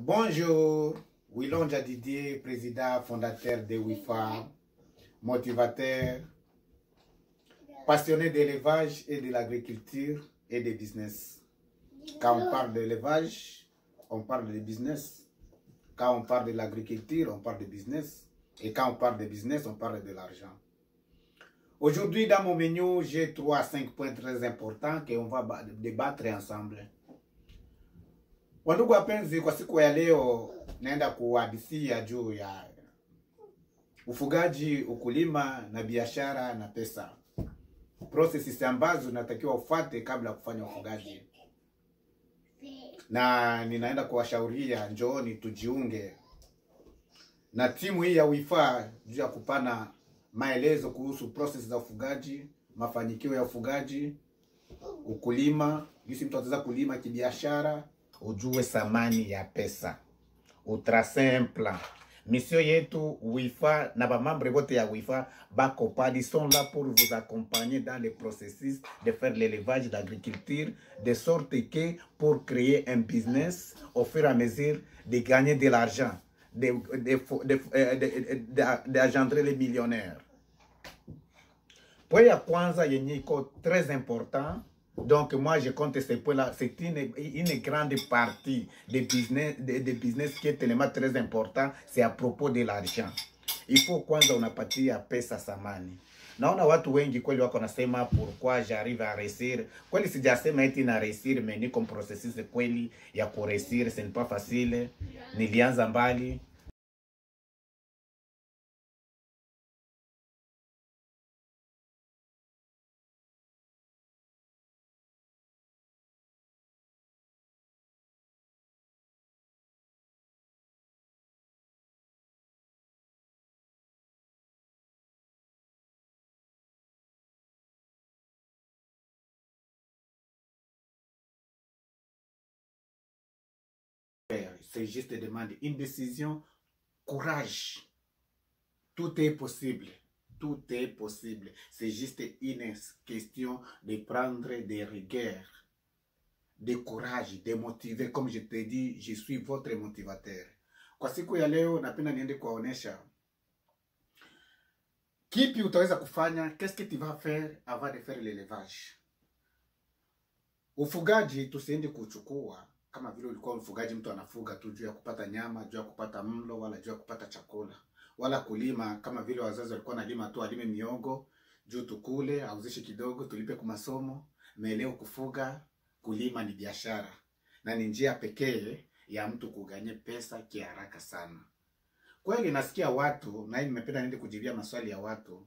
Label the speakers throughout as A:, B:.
A: Bonjour, Willonja Didier, président fondateur de WIFA, motivateur, passionné d'élevage et de l'agriculture et de business. Quand on parle d'élevage, on parle de business. Quand on parle de l'agriculture, on parle de business. Et quand on parle de business, on parle de l'argent. Aujourd'hui, dans mon menu, j'ai trois à cinq points très importants qu'on va débattre ensemble. Wandugu wapenzi, kwa siku ya leo naenda kuhadithia juu ya ufugaji, ukulima na biashara na pesa, processes ambazo natakiwa ufuate kabla ya kufanya ufugaji, na ninaenda kuwashauria njooni tujiunge na timu hii ya WIFA juu ya kupana maelezo kuhusu process za ufugaji, mafanikio ya ufugaji, ukulima, jinsi mtu ataweza kulima kibiashara, ujue thamani ya pesa. Ultra simple. Mission yetu WIFA na bamambre bote ya WIFA bako sont là pour vous accompagner dans le processus de faire l'élevage d'agriculture de sorte que pour créer un business au fur et à mesure de gagner de l'argent d'agendrer les millionnaires. Point ya kwanza yenye très important donc moi je compte ce point là c'est une, une grande partie des business de, de business qui est tellement très important. C'est à propos de l'argent. Il faut kwanza unapatia pesa thamani naona watu wengi kweli wako nasema pourquoi j'arrive à réussir? Kweli sijasema eti na réussir mais niko processus kweli ya kuréussir ce n'est pas facile. Nilianza mbali c'est juste demander une décision, courage. Tout est possible. Tout est possible. C'est juste une question de prendre des rigueurs, de courage, de motiver. Comme je te dis, je suis votre motivateur. Kwa siku ya leo napenda niende kuwaonesha kipi utaweza kufanya, qu'est-ce que tu vas faire avant de faire l'élevage? Ufugaji tusiende kuchukua kama vile ulikuwa mfugaji, mtu anafuga tu juu ya kupata nyama, juu ya kupata mlo, wala juu ya kupata chakula, wala kulima kama vile wazazi walikuwa nalima tu, alime miogo juu tukule, auzishi kidogo, tulipe kwa masomo. Meleo kufuga, kulima ni biashara na ni njia pekee ya mtu kuganye pesa kiharaka sana. Kweli nasikia watu na hii nimependa niende kujibia maswali ya watu,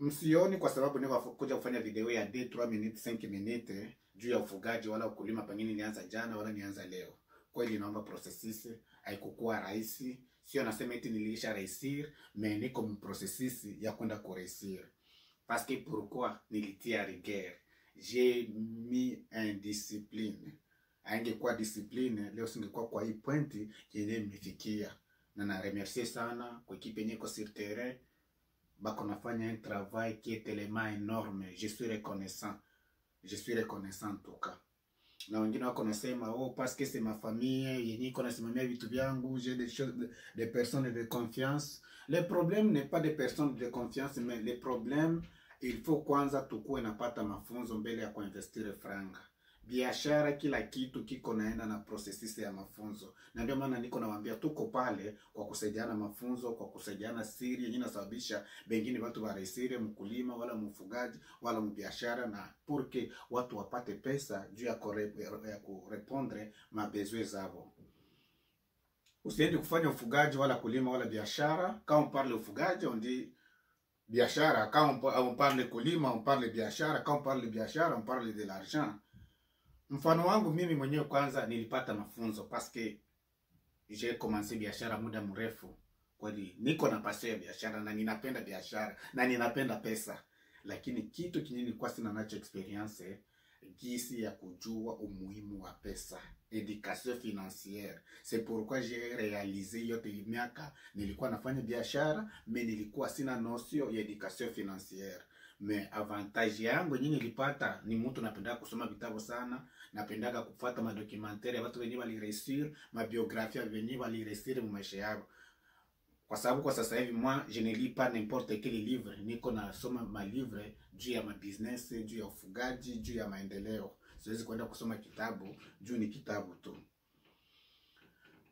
A: msioni kwa sababu niko kuja kufanya video ya day 3 minutes 5 minutes juu ya ufugaji wala ukulima, pengine nianza jana wala nianza leo. Kweli naomba prosesisi, haikukuwa rahisi, sio nasema eti niliisha rahisir me niko mprosesisi ya kwenda kuréussir. Parce que pourquoi nilitia rigueur, j'ai mis un discipline. Haingekuwa discipline leo singekuwa kwa hii pointi yenye nimefikia, na na remercier sana kwa equipe yenye iko sur terrain bako nafanya un travail qui est tellement énorme, je suis reconnaissant je suis reconnaissant en tout cas. Na wengine wako nasema oh, parce que c'est ma famille yenye iko nasimamia vitu vyangu, j'ai des choses, des personnes de confiance. Le problème n'est pas des personnes de confiance, mais le problème il faut kwanza tukuwe napata mafunzo mbele ya kuinvestir franga. Biashara kila kitu kiko naenda na processes ya mafunzo, na ndio maana niko nawaambia tuko pale kwa kusaidiana mafunzo, kwa kusaidiana siri yenye inasababisha bengine watu waresire mkulima wala mfugaji wala mbiashara, na porque watu wapate pesa juu ya kurepondre mabezwe zao. Usiende kufanya ufugaji wala kulima wala biashara. kama parle ufugaji ndi biashara, kama on parle kulima on parle biashara, kama on parle biashara on parle de l'argent. Mfano wangu mimi mwenyewe kwanza nilipata mafunzo paske je commence biashara muda mrefu. Kweli niko na passion ya biashara na ninapenda biashara na ninapenda pesa, lakini kitu kinyi nilikuwa sina nacho experience gisi ya kujua umuhimu wa pesa, education financiere. C'est pourquoi j'ai réalisé yote miaka nilikuwa nafanya biashara, me nilikuwa sina nosio ya education financière. Me avantage yangu yenye nilipata ni mtu napendaga kusoma vitabu sana napendaga kufuata madokumentaire ya watu wenye waliresir mabiografia venye waliresir mu maisha yao kwa sababu kwa sasa hivi moi je ne lis pas n'importe quel livre niko nasoma malivre juu ya mabusiness juu ya ufugaji juu ya maendeleo. Siwezi kwenda kusoma kitabu juu ni kitabu tu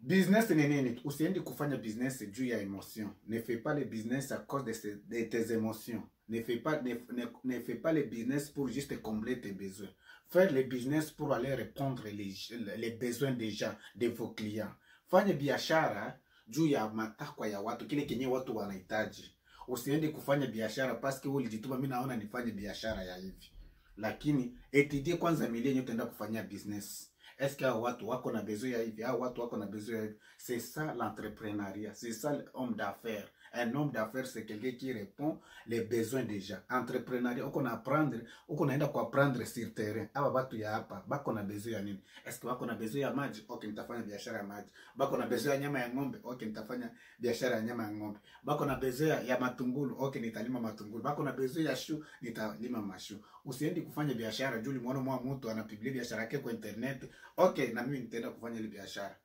A: business ni nini? Usiendi kufanya business juu ya emotion. Ne fais pas le business à cause de, ses- de tes émotions. Ne fais pas ne, ne, ne fais pas le business pour juste combler tes besoins. Faire le business pour aller répondre les, les besoins des gens de vos clients. Fanya biashara juu ya matakwa ya watu kile kenye watu wanahitaji. Usiende kufanya biashara paske wewe ulijituma mi naona nifanye biashara ya hivi. Lakini etidie kwanza milie yenye utaenda kufanyia business eske hao watu wako na besoin ya hivi? Hao watu wako na besoin ya hivi? C'est ça l'entrepreneuriat. C'est ça l'homme d'affaires. Un homme d'affaires c'est quelqu'un qui répond les besoins gens. Entrepreneuriat uko na apprendre uko naenda kuapprendre sur terrain. Aba batu ya hapa bako na besoin ya nini? Eske wako na besoin ya maji? Okay nitafanya biashara ya maji. Bako na besoin ya nyama ya ng'ombe? Okay nitafanya biashara ya nyama ya ng'ombe. Bako na besoin ya matungulu? Okay nitalima matungulu. Bako na besoin ya shu? Nitalima mashu usiendi kufanya biashara. Juu limuona mwa mtu anapiblia biashara yake kwa internet. Okay na mimi nitaenda kufanya ile biashara.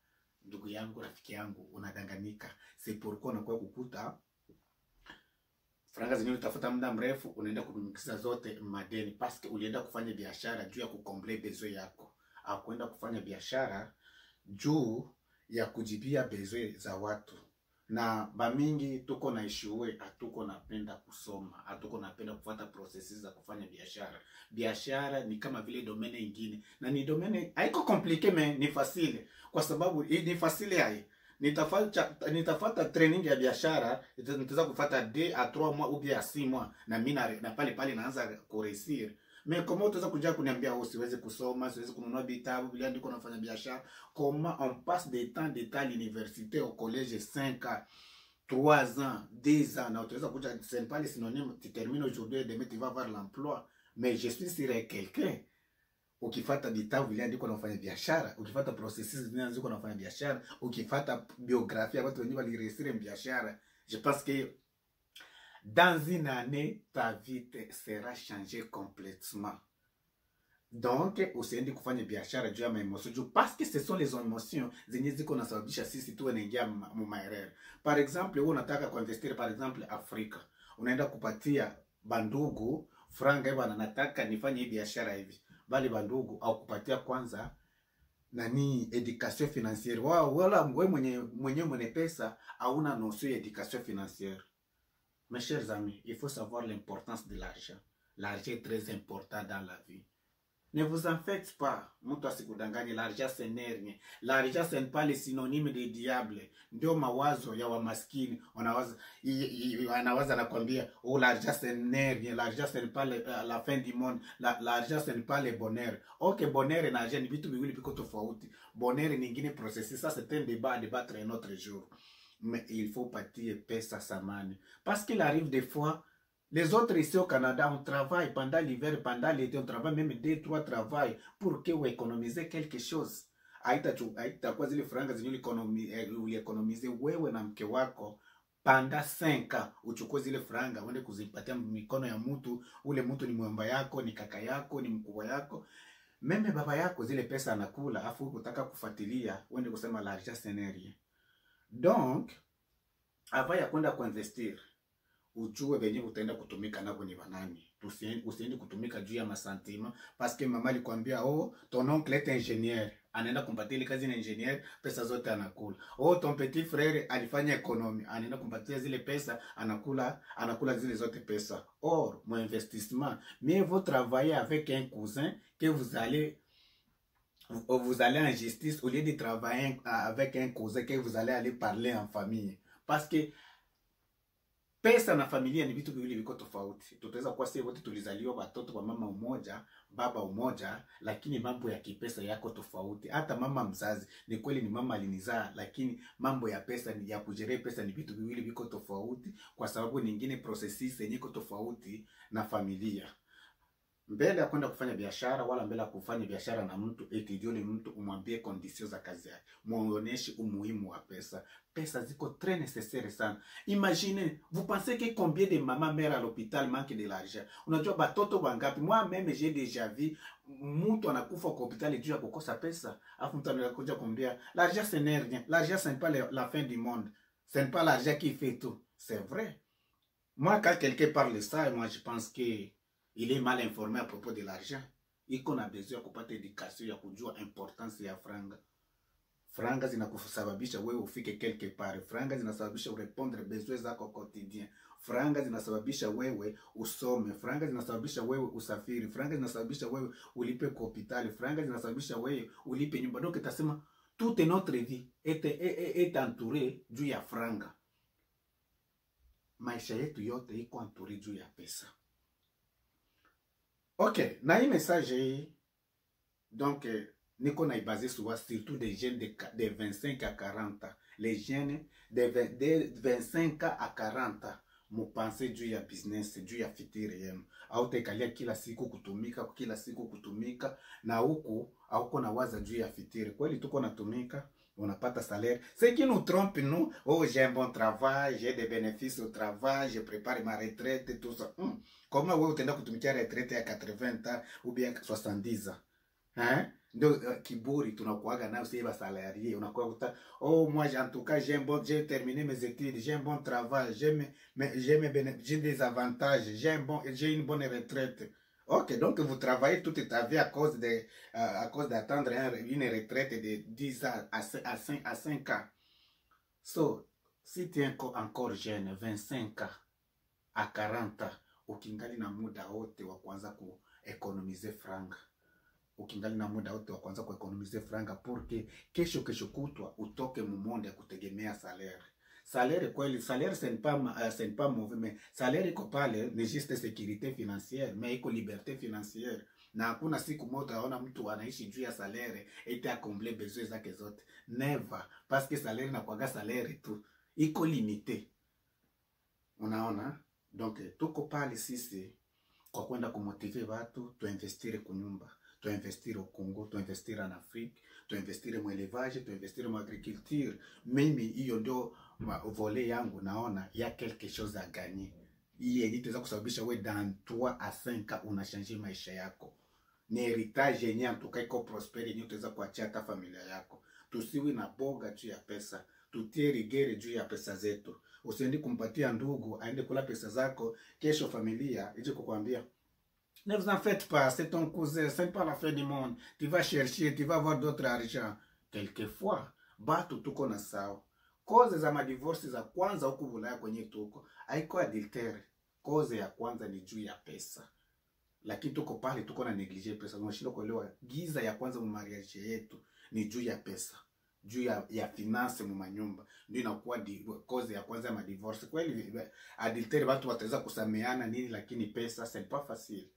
A: Ndugu yangu rafiki yangu unadanganyika. C'est pourquoi unakuwa kukuta. Franga zenyewe utafuta muda mrefu unaenda kudumikiza zote madeni. Paske ulienda kufanya biashara juu ya kukomble bezo yako. Akuenda kufanya biashara juu ya kujibia bezo za watu na bamingi tuko na ishue hatuko napenda kusoma hatuko napenda kufuata processes za kufanya biashara. Biashara ni kama vile domene ingine. Na ni domene haiko komplike me ni fasile kwa sababu ni fasile hai nitafata nitafata training ya biashara nita- nitaweza kufata d a 3 mois ou bien a 6 mois. Na mimi na, pale pale naanza kuresir comment kuniambia oh, siwezi kusoma siwezi kununua vitabu vile ndiko nafanya biashara comment on passe des temps d'état à l'université au collège 5 ans 3 ans 2 ans. Na utaweza kuja c'est pas les synonymes tu termines aujourd'hui et demain tu vas avoir l'emploi. Mais je suis sur quelqu'un. Ukifata vitabu viliandikwa na wafanya biashara ukifata processes zinazoandikwa na wafanya biashara ukifata biografia watu wenyewe waliresire biashara. Je pense que dans une année ta vie sera changée complètement. Donc usiendi kufanya biashara juu ya maemosio juu que ce sont les émotions zenye ziko nasababisha sisi tuwe naingia mu maerere. Par exemple wewe unataka kuinvestir par exemple afrika. Unaenda kupatia bandugu franga hivi bana nataka nifanye biashara hivi. Bali bandugu au kupatia kwanza nani education financière. Wao wala wewe mwenye mwenye pesa hauna ya education financière mes chers amis il faut savoir l'importance de l'argent. L'argent est très important dans la vie. Ne vous en faites pas. L'argent c'est rien. L'argent c'est pas le synonyme de diable. Ndio mawazo ya oh l'argent c'est rien. L'argent c'est pas le, la fin du monde. La, l'argent c'est pas le bonheur. Ok bonheur na argent ni vitu viwili viko tofauti. Bonheur ni ingine processus ça c'est un débat à débattre un autre jour mais il faut patie pesa samani parce qu'il arrive des fois les autres ici au Canada, on travaille pendant l'hiver, pendant l'été, on travaille même deux, trois travails pour que vous économisez quelque chose. Haitachu- haitakuwa zile franga zenye eh, uliekonomize wewe na mke wako panda senka uchukue zile franga uende kuzipatia mikono ya mtu ule mtu ni mwamba yako ni kaka yako ni mkubwa yako meme baba yako zile pesa anakula afu kutaka kufuatilia uende kusema c'est rien donc avant ya kwenda kuinvestir ujue venye utaenda kutumika navo ni vanani Usiende kutumika juu ya masantima paske mama alikwambia oh ton oncle est ingénieur. Anaenda kumpatia ile kazi na ingénieur pesa zote anakula. Oh ton petit frère alifanya ekonomi anaenda kumpatia zile pesa anakula anakula zile zote pesa. Or mon investissement mieux vaut travailler avec un cousin que vous allez vous vous allez en justice au lieu de travailler avec un causé que vous allez aller parler en famille. Parce que pesa na familia ni vitu viwili viko tofauti tutaweza kuwa sisi wote tulizaliwa watoto wa mama umoja baba umoja lakini mambo ya kipesa yako tofauti hata mama mzazi ni kweli ni mama alinizaa lakini mambo ya pesa ni ya kujerea pesa ni vitu viwili viko tofauti kwa sababu nyingine processes yenye iko tofauti na familia mbele ya kwenda kufanya biashara wala mbele ya kufanya biashara na mtu eti jole mtu umwambie condition za kazi yake, muoneshe umuhimu wa pesa. Pesa ziko très nécessaire sana. Imaginez, vous pensez que combien de maman mère à l'hôpital manque de l'argent? Unajua batoto wangapi? Moi même j'ai déjà vu mtu anakufa kwa hospitali juu ya kukosa pesa, afu mtu anakuja kumwambia l'argent ce n'est rien, l'argent ce n'est pas la fin du monde, ce n'est pas l'argent qui fait tout. C'est vrai. Moi quand quelqu'un parle ça, moi je pense que il est mal informé à propos de l'argent. Iko na besoin ya kupata education ya kujua importance ya franga. Franga zinakusababisha wewe ufike quelque part. Franga zinasababisha urepondre besoin zako quotidien. Franga zinasababisha wewe usome. Franga zinasababisha wewe usafiri. Franga zinasababisha wewe ulipe kwa hospitali. Franga zinasababisha wewe ulipe nyumba. Donc itasema toute notre vie est, est, est, est entourée juu ya franga. Maisha yetu yote iko entourée juu ya pesa. Ok, na hii message hii donc eh, niko naibase souvent surtout des jeunes de, de 25 à 40 ans. Les jeunes de, 20 de 25 ans à 40 ans mupanse juu ya business juu ya fitiri yenu, autaikalia kila siku kutumika kila siku kutumika, na huku auko na waza juu ya fitiri. Kweli tuko natumika unapata salaire. Ce qui nous trompe nous, oh j'ai un bon travail, j'ai des bénéfices au travail, je prépare ma retraite et tout ça. Hmm. Comment wewe utaenda kutumikia retraite ya 80 ans ou bien 70 ans? Hein? Ndio uh, kiburi tunakuaga nayo sisi basalarie, unakuwa uta oh moi en tout cas j'ai bon terminé mes études, j'ai un bon travail, j'ai des avantages, j'ai un bon j'ai une bonne retraite. Ok, donc vous travaillez toute ta vie à cause de euh, à cause d'attendre un- une retraite de 10 ans à 5 à 5 à 5 ans. So, si tu es encore, jeune, 25 ans à 40 ans, ukingali na muda wote wa kuanza kuekonomize franga ukingali na muda wote wa kuanza kuekonomize franga porque kesho kesho kutwa utoke mumonde ya kutegemea salaire salaire kweli salaire ce n'est pas uh, pas mauvais mais salaire iko pale ni juste sécurité financière mais iko liberté financière. Na hakuna siku moja aona mtu anaishi juu ya salaire eti akomble besoin zake zote. Never. Parce que salaire inakuwaga salaire tu. Iko limité. Unaona? Donc tuko pale sisi kwa kwenda kumotive watu tuinvestire kunyumba tuinvestire Kongo, tuinvestire en afrique tuinvestire mwelevage tuinvestire mwagriculture. Mimi hiyo ndio vole yangu naona ya quelque chose a gagner hii yenye itaweza kusababisha we dans 3 à 5 ans unashange maisha yako ni heritage yenye antuka iko prospere yenye utaweza kuachia hata familia yako tusiwi na boga juu ya pesa tutie rigere juu ya pesa zetu usiendi kumpatia ndugu aende kula pesa zako kesho familia ije kukwambia ne vous en faites pas, c'est ton cousin, c'est pas la fin du monde. Tu vas chercher, tu vas avoir d'autres argent. Quelquefois, batu tuko na sawa. Koze za madivorsi za kwanza huku Bulaya kwenye tuko, haiko adultere. Koze ya kwanza ni juu ya pesa. Lakini tuko pale tuko na neglige pesa. Unashindwa kuelewa giza ya kwanza mu mariage yetu ni juu ya pesa. Juu ya, ya finance mu manyumba ndio inakuwa koze ya kwanza ya madivorce. Kweli adultere watu wataweza kusameana nini, lakini pesa c'est pas facile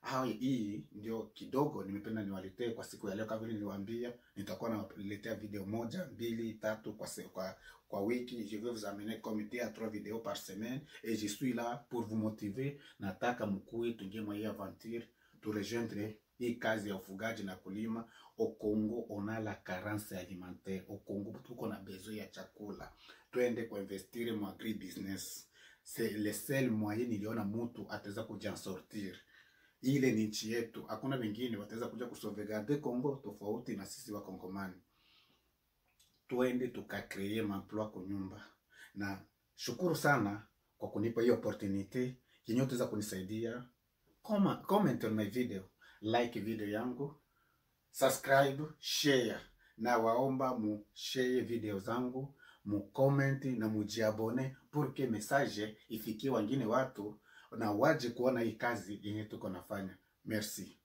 A: hao hii ndio kidogo nimependa niwaletee kwa siku ya leo. Kama vile niliwaambia, nitakuwa nawaletea video moja mbili tatu kwa, se, kwa, kwa wiki. Je vais vous amener comme deux à trois vidéos par semaine et je suis là pour vous motiver. Nataka mkue tuingie mwa hii aventure turejoindre hii kazi ya ufugaji na kulima. Okongo Congo on a la carence alimentaire. Au Congo tuko na besoin ya chakula, twende kuinvestire mwa agri business. C'est le seul moyen niliona mtu ataweza kujansortir sortir ile ni nchi yetu, hakuna wengine wataweza kuja kusovegarde Congo tofauti na sisi wa Kongomani. Twende tukakree maemploi kwa nyumba, na shukuru sana kwa kunipa hiyo opportunity. Yenye utaweza kunisaidia. Koma, comment on my video, like video yangu, subscribe, share, na waomba mu share video zangu mu comment na mujiabone pour que message ifikie wengine watu na waje kuona hii kazi yenye tuko nafanya. Merci.